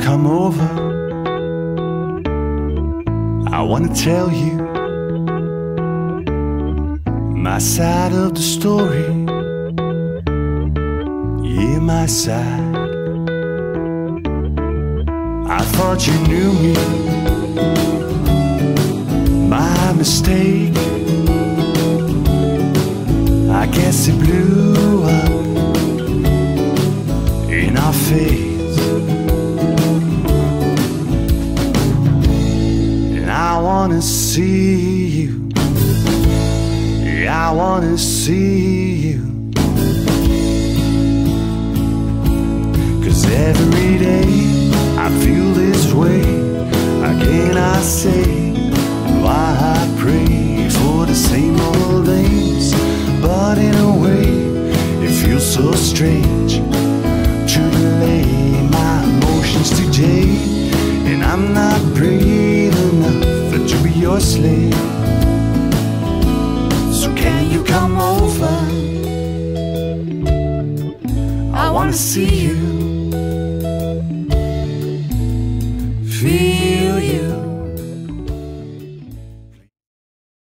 come over? I wanna tell you my side of the story. Yeah, my side. I thought you knew me. My mistake. I guess it blew up in our face. Wanna see you. Yeah, I wanna see you. Cause every day I feel this way. Again, I say, why I pray for the same old days. But in a way, it feels so strange to delay my emotions today. And I'm not be sleep. So can you come over? I wanna see you. Feel you.